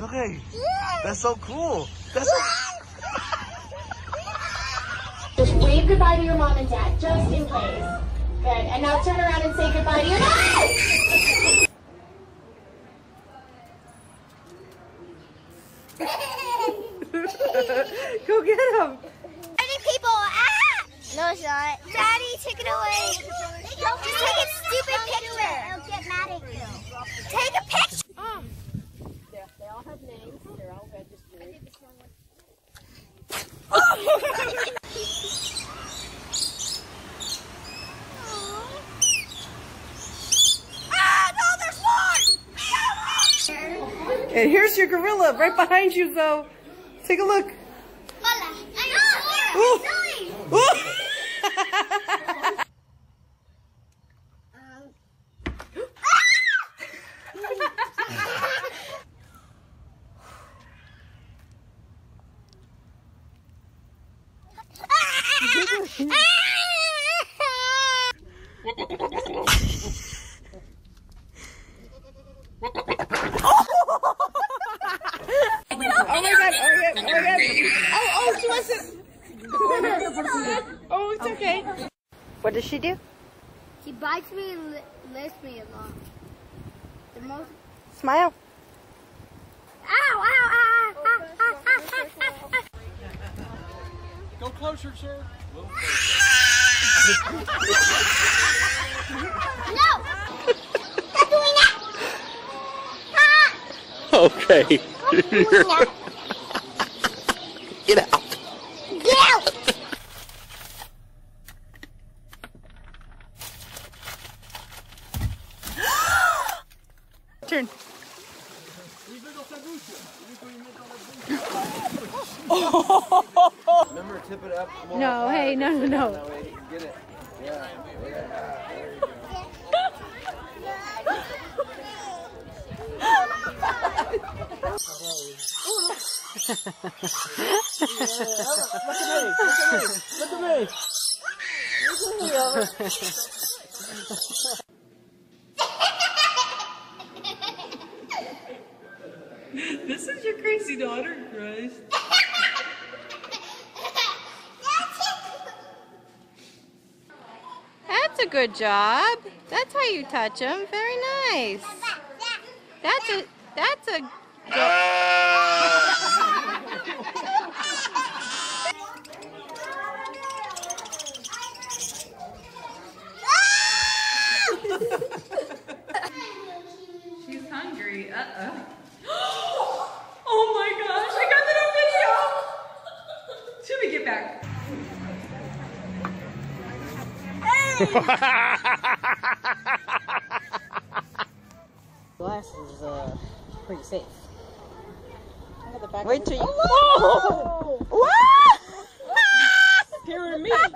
Okay. That's so cool. That's so Just wave goodbye to your mom and dad, just in case. Good. And now turn around and say goodbye to your dad. Go get him. Many people. Ah! No, it's not. Daddy, take it away. Just take a stupid picture. I'll get mad at you. Take a picture. They all have names. They're all registered. Ah, no, there's more. And here's your gorilla right behind you, Zoe. Take a look. Hola. Ooh. Zoe. Ooh. she do? She bites me and licks me a lot. The most... Smile. Ow, ow, ow, ow, ow, ow, ow. Go closer, sir. no! Stop doing that! okay. Turn. Remember, tip it up. No, hey, no, no, no. Get it. Yeah, yeah. There you go. Look at me! Look at me! Look at me! This is your crazy daughter, Christ. That's a good job. That's how you touch them. Very nice. That's a that's a ah! Glass is uh, pretty safe. Wait till you. Whoa! Hearing me. Look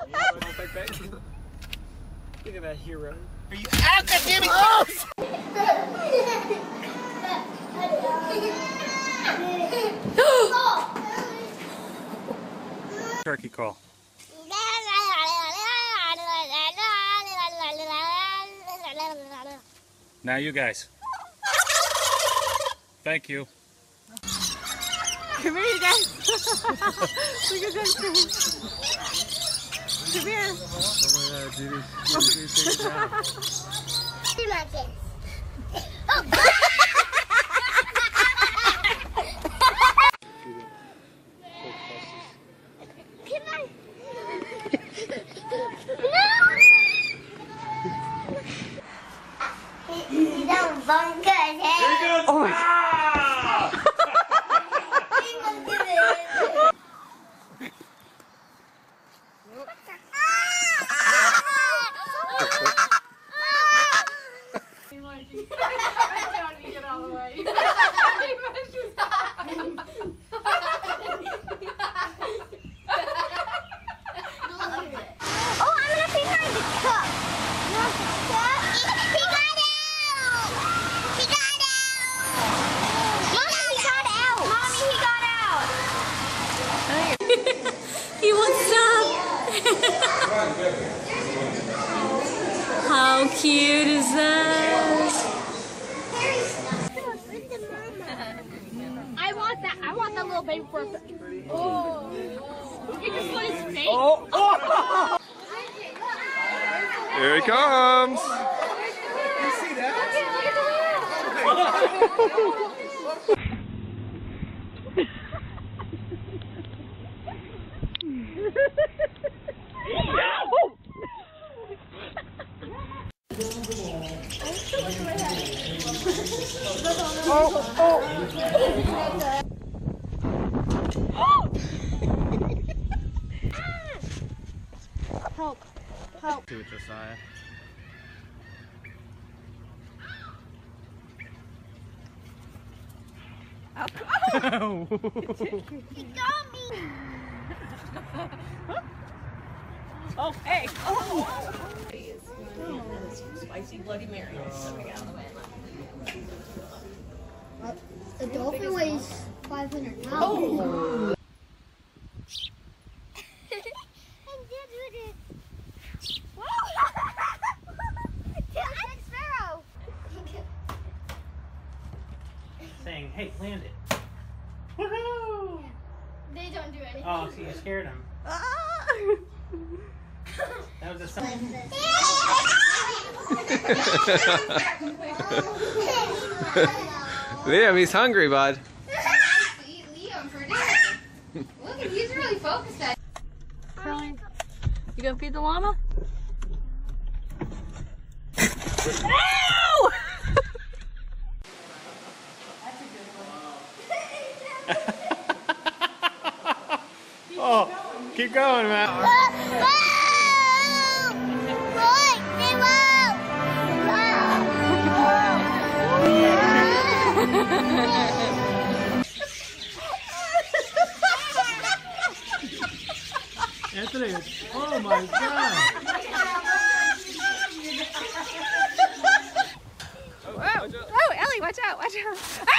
at that hero. are you Turkey call. Now you guys. Thank you. Come here, you guys. Look at this thing. Come here. Oh my God! How cute is that? I want that. I want that little baby for a. Oh. Look at face. Oh. oh. Here he comes. You see that? Do it, Josiah. He got me. Oh, hey. Oh! oh. Spicy Bloody Mary is coming uh, out of the way. The dolphin weighs 500 pounds. Saying, hey, land it. Woohoo! They don't do anything. Oh, so you scared him. Ah! That was a sign. Liam, he's hungry, bud. eat Liam for. Look, he's really focused at Crowley, you gonna feed the llama? Oh, keep going, man. Anthony, oh my god. Whoa. Oh, Ellie, watch out, watch out. Ah!